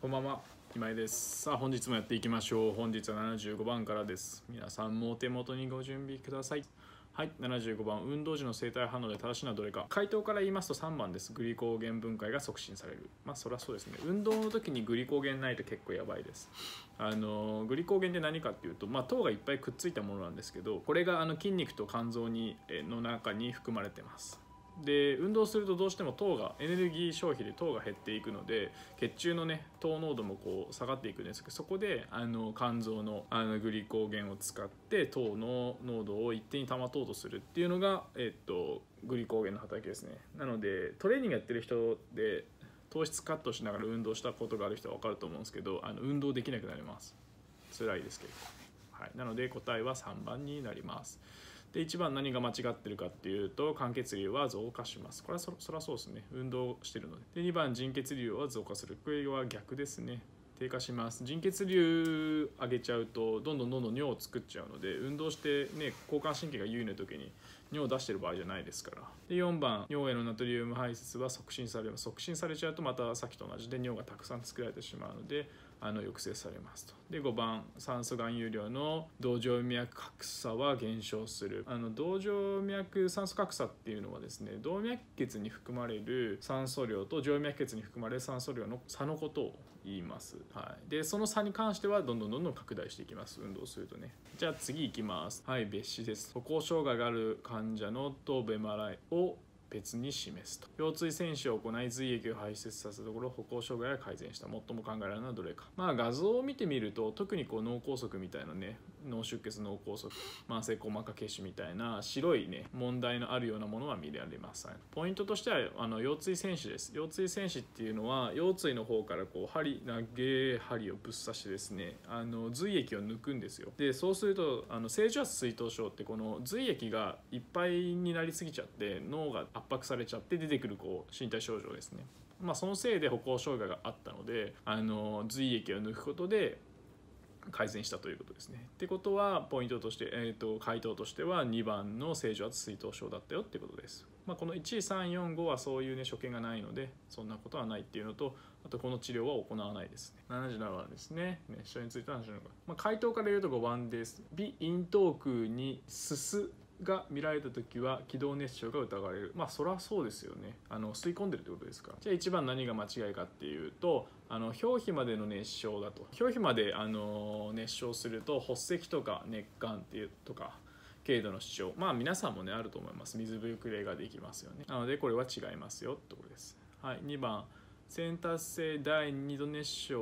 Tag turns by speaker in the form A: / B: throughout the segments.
A: こんばんは今井です。さあ本日もやっていきましょう。本日は75番からです。皆さんもお手元にご準備ください。はい75番運動時の生体反応で正しいのはどれか。回答から言いますと3番です。グリコーゲン分解が促進される。まあそりゃそうですね。運動の時にグリコーゲンないと結構やばいです。あのグリコーゲンって何かっていうと、まあ、糖がいっぱいくっついたものなんですけどこれがあの筋肉と肝臓にえの中に含まれてます。で運動するとどうしても糖がエネルギー消費で糖が減っていくので血中のね糖濃度もこう下がっていくんです。けどそこであの肝臓のあのグリコーゲンを使って糖の濃度を一定に保とうとするっていうのが、えっと、グリコーゲンの働きですね。なのでトレーニングやってる人で糖質カットしながら運動したことがある人は分かると思うんですけどあの運動できなくなります。辛いですけど、はい、なので答えは3番になります。で1番何が間違ってるかっていうと間欠流は増加します。これはそそらそうですね。運動してるので。で2番腎血流は増加する。これは逆ですね。低下します。腎血流上げちゃうとどんどんどんどん尿を作っちゃうので運動してね交感神経が優位な時に尿を出してる場合じゃないですから。で4番尿へのナトリウム排出は促進されます。促進されちゃうとまたさっきと同じで尿がたくさん作られてしまうのであの抑制されますと。で5番酸素含有量の動静脈格差は減少する。あの動静脈酸素格差っていうのはですね動脈血に含まれる酸素量と静脈血に含まれる酸素量の差のことを言います、はい、でその差に関してはどんどんどんどん拡大していきます。運動するとね。じゃあ次いきます。はい別紙です。歩行障害がある患者の頭部 MRI を別に示すと。腰椎選手を行い髄液を排出させたところ歩行障害が改善した。最も考えられるのはどれか。まあ画像を見てみると特にこう脳梗塞みたいなね脳出血脳梗塞慢性硬膜下血腫みたいな白いね問題のあるようなものは見られません。ポイントとしてはあの腰椎選手です。腰椎選手っていうのは腰椎の方からこう針長い針をぶっ刺してですねあの髄液を抜くんですよ。でそうするとあの正常圧水頭症ってこの髄液がいっぱいになりすぎちゃって脳が圧迫されちゃって出てくるこう身体症状ですねまあ、そのせいで歩行障害があったのであの髄液を抜くことで改善したということですね。ってことはポイントとして、えーと、回答としては2番の正常圧水頭症だったよってことです。まあ、この1345はそういうね所見がないのでそんなことはないっていうのとあとこの治療は行わないですね。77番ですね。熱傷についての話なのか。まあ、回答から言うと5番です。鼻咽頭腔にすすが見られた時は気道熱傷が疑われる。まあそりゃそうですよね。あの吸い込んでるってことですかじゃあ一番何が間違いかっていうとあの表皮までの熱傷だと。表皮まであの熱傷すると発石とか熱感っていうとか軽度の主張。まあ皆さんもねあると思います。水ぶくれができますよね。なのでこれは違いますよってことです。はい。2番。先達性第2度熱傷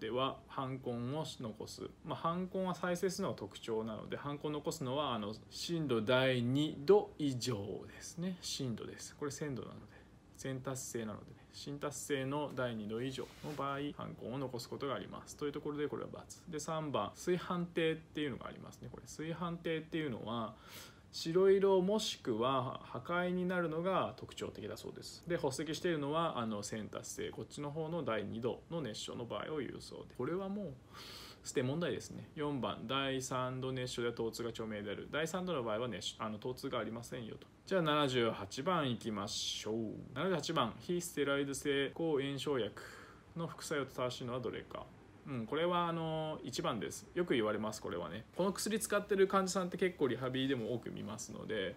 A: では反根を残す、まあ、反根は再生するのが特徴なので反根を残すのはあの震度第2度以上ですね。震度です。これ鮮度なので。先達性なのでね。新達性の第2度以上の場合反根を残すことがあります。というところでこれは×で3番炊飯亭っていうのがありますね。これ炊飯亭っていうのは白色もしくは破壊になるのが特徴的だそうです。で発石しているのはあの先達性こっちの方の第2度の熱傷の場合を言うそうでこれはもう捨て問題ですね。4番第3度熱傷で疼痛が著名である。第3度の場合は熱あの疼痛がありませんよと。じゃあ78番いきましょう。78番非ステロイド性抗炎症薬の副作用と正しいのはどれか。うん、これはあの1番です。よく言われますこれはね。この薬使ってる患者さんって結構リハビリでも多く見ますので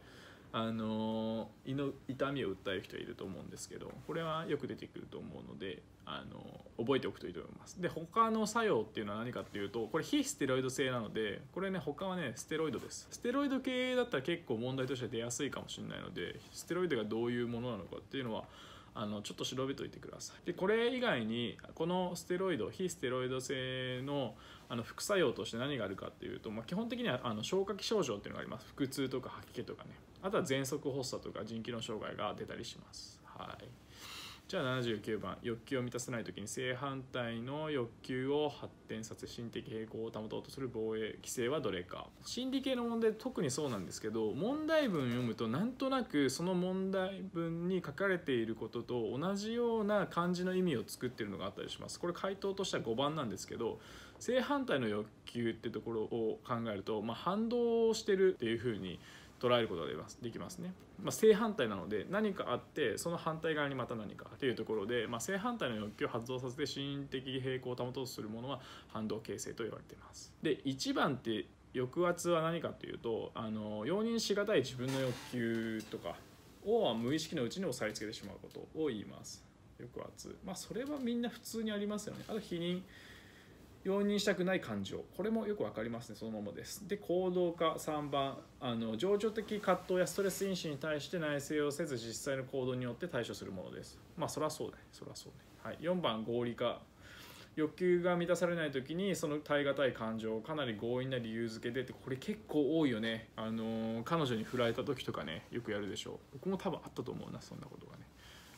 A: あの胃の痛みを訴える人いると思うんですけどこれはよく出てくると思うのであの覚えておくといいと思います。で他の作用っていうのは何かっていうとこれ非ステロイド性なのでこれね他はねステロイドです。ステロイド系だったら結構問題としては出やすいかもしれないのでステロイドがどういうものなのかっていうのはあのちょっと調べといてください。でこれ以外にこのステロイド非ステロイド性のあの副作用として何があるかっていうと、まあ、基本的にはあの消化器症状っていうのがあります。腹痛とか吐き気とかね。あとは喘息発作とか腎機能障害が出たりします。はい。じゃあ79番欲求を満たせない時に正反対の欲求を発展させ心的平衡を保とうとする防衛規制はどれか。心理系の問題特にそうなんですけど問題文読むとなんとなくその問題文に書かれていることと同じような漢字の意味を作ってるのがあったりします。これ回答としては5番なんですけど正反対の欲求ってところを考えると、まあ、反動してるっていうふうに捉えることができますできますね、まあ、正反対なので何かあってその反対側にまた何かというところで、まあ、正反対の欲求を発動させて心的平衡を保とうとするものは反動形成と言われています。で1番って抑圧は何かというとあの容認しがたい自分の欲求とかを無意識のうちに押さえつけてしまうことを言います。抑圧。まあそれはみんな普通にありますよね。あと否認。容認したくない感情。これもよく分かりますねそのままです。で行動化3番。あの情緒的葛藤やストレス因子に対して内省をせず実際の行動によって対処するものです。まあそりゃそうだねそりゃそうね、はい、4番合理化。欲求が満たされない時にその耐え難い感情をかなり強引な理由付けでってこれ結構多いよね。あの彼女に振られた時とかねよくやるでしょう。僕も多分あったと思うなそんなことがね。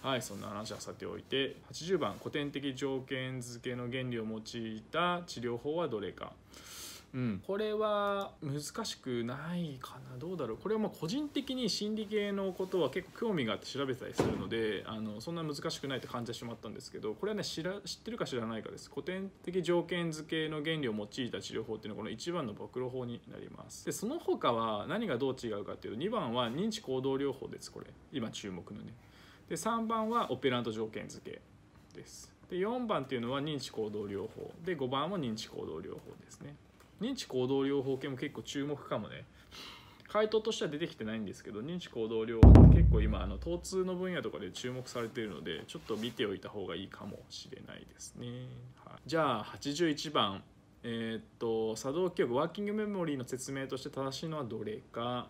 A: はいそんな話はさておいて80番古典的条件付けの原理を用いた治療法はどれか。うん、これは難しくないかな。どうだろう。これはまあ個人的に心理系のことは結構興味があって調べたりするのであのそんな難しくないって感じてしまったんですけどこれはね知ら知ってるか知らないかです。古典的条件付けの原理を用いた治療法っていうのはこの1番の暴露法になります。でその他は何がどう違うかっていうと2番は認知行動療法ですこれ。今注目のね。で3番はオペラント条件付けです。で4番っていうのは認知行動療法。で5番も認知行動療法ですね。認知行動療法系も結構注目かもね。回答としては出てきてないんですけど認知行動療法結構今あの疼痛の分野とかで注目されているのでちょっと見ておいた方がいいかもしれないですね、はい、じゃあ81番。えー、っと作動記憶ワーキングメモリーの説明として正しいのはどれか。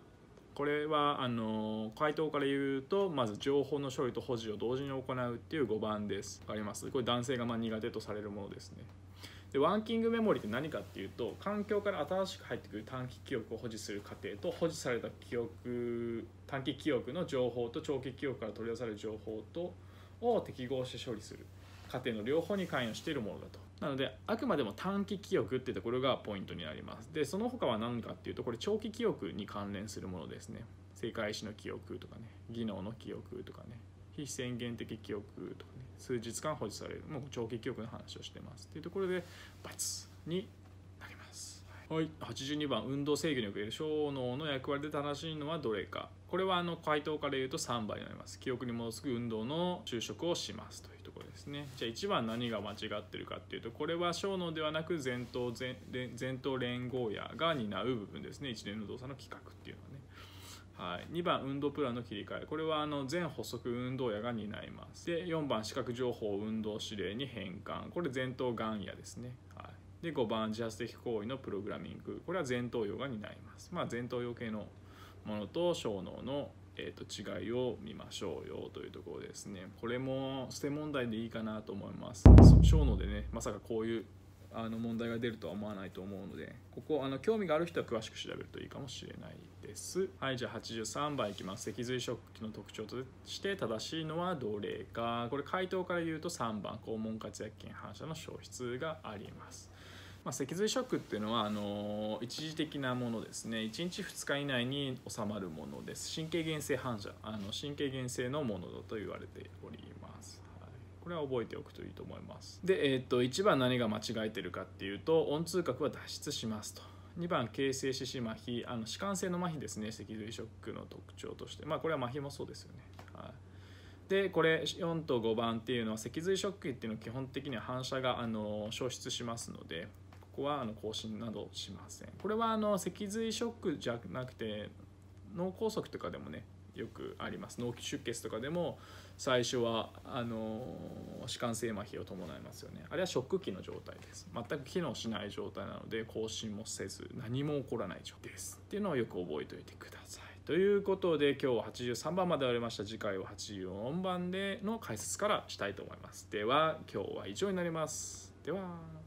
A: これはあの回答から言うとまず情報の処理と保持を同時に行うっていう5番です。分かります？これ男性がま苦手とされるものですね。でワンキングメモリって何かっていうと環境から新しく入ってくる短期記憶を保持する過程と保持された記憶短期記憶の情報と長期記憶から取り出される情報とを適合して処理する。過程の両方に関与しているものだと。なのであくまでも短期記憶っていうところがポイントになります。でその他は何かっていうとこれ長期記憶に関連するものですね。世界史の記憶とかね技能の記憶とかね非宣言的記憶とかね数日間保持されるもう長期記憶の話をしてます。っていうところでバツにはい。82番運動制御における小脳の役割で正しいのはどれか。これはあの回答から言うと3倍になります。記憶に戻す運動の昼食をしますというところですね。じゃあ1番何が間違ってるかっていうとこれは小脳ではなく前頭前前頭連合野が担う部分ですね。一連の動作の企画っていうのはね。はい、2番運動プランの切り替え。これはあの全補足運動野が担います。で4番視覚情報運動指令に変換。これ前頭眼野ですね、は、で5番自発的行為のプログラミング。これは前頭葉が担います。まあ前頭葉系のものと小脳のえー、と違いを見ましょうよ。というところですね。これも捨て問題でいいかなと思います。小脳でねまさかこういうあの問題が出るとは思わないと思うのでここあの興味がある人は詳しく調べるといいかもしれないです。はいじゃあ83番いきます。脊髄食器の特徴として正しいのはどれか。これ回答から言うと3番。肛門活躍筋反射の消失があります。まあ、脊髄ショックっていうのはあの一時的なものですね。1日2日以内に収まるものです。神経原性反射。あの神経原性のものだと言われております。これは覚えておくといいと思います。で、えー、っと1番何が間違えてるかっていうと温痛覚は脱出しますと。2番形成四肢麻痺。あの弛緩性の麻痺ですね。脊髄ショックの特徴として。まあこれは麻痺もそうですよね、はい、でこれ4と5番っていうのは脊髄ショックっていうのは基本的には反射があの消失しますのでここはあの更新などしません。これはあの脊髄ショックじゃなくて脳梗塞とかでもねよくあります。脳出血とかでも最初はあの弛緩性麻痺を伴いますよね。あれはショック期の状態です。全く機能しない状態なので更新もせず何も起こらない状態です。っていうのをよく覚えておいてください。ということで今日は83番まで終わりました。次回は84番での解説からしたいと思います。では今日は以上になります。では。